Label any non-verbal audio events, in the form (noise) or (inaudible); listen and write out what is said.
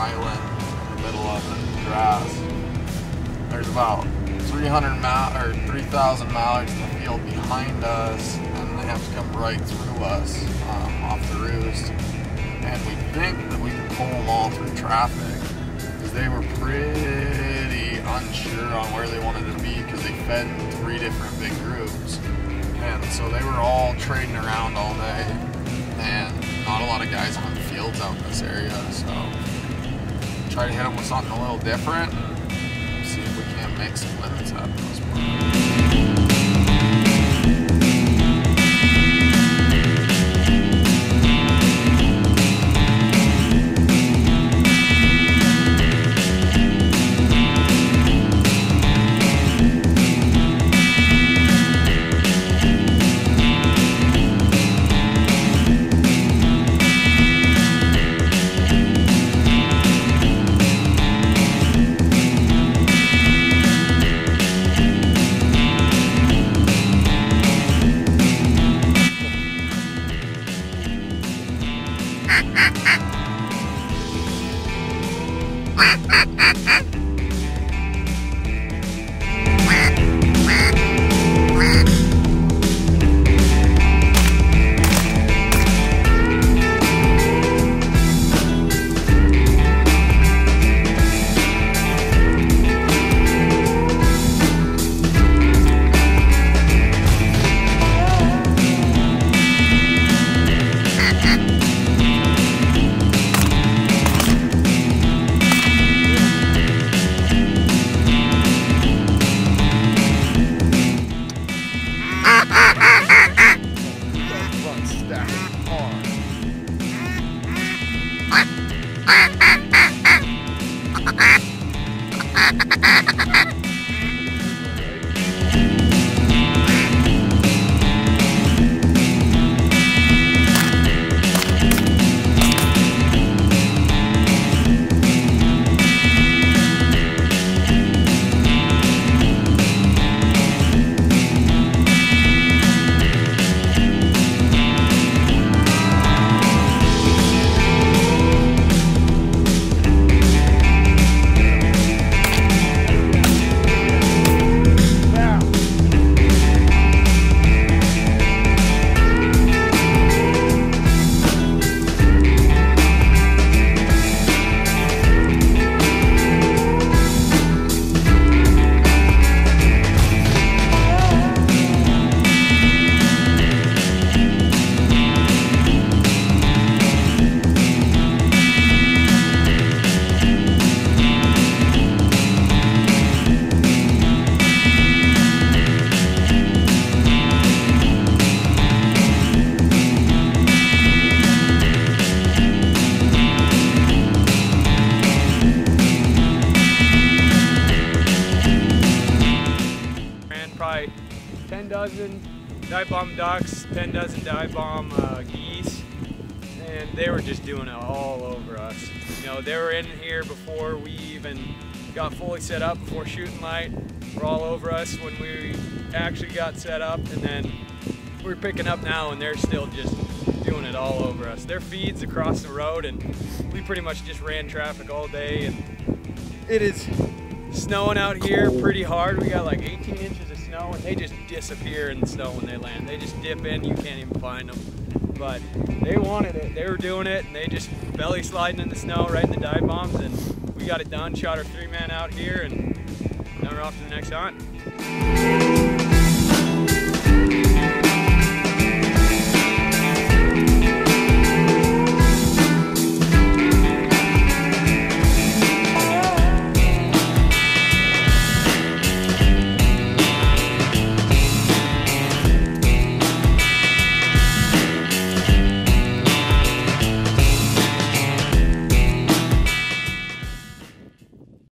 island in the middle of the grass. There's about 300 ma- or 3,000 mallards in the field behind us, and they have to come right through us um, off the roost. And we think that we can pull them all through traffic because they were pretty unsure on where they wanted to be because they fed in three different big groups. And so they were all trading around all day, and not a lot of guys on the fields out in this area. So try to hit them with something a little different see if we can't make some limits out of those. Ran (laughs) Ah! Probably 10 dozen dive bomb ducks, 10 dozen dive bomb uh, geese, and they were just doing it all over us. You know, they were in here before we even got fully set up, before shooting light. Were all over us when we actually got set up, and then we're picking up now, and they're still just doing it all over us. Their feeds across the road, and we pretty much just ran traffic all day, and it is snowing out here pretty hard. We got like 18 inches snow and they just disappear in the snow when they land. They just dip in, you can't even find them. But they wanted it, they were doing it and they just belly sliding in the snow right in the dive bombs and we got it done, shot our three man out here and now we're off to the next hunt.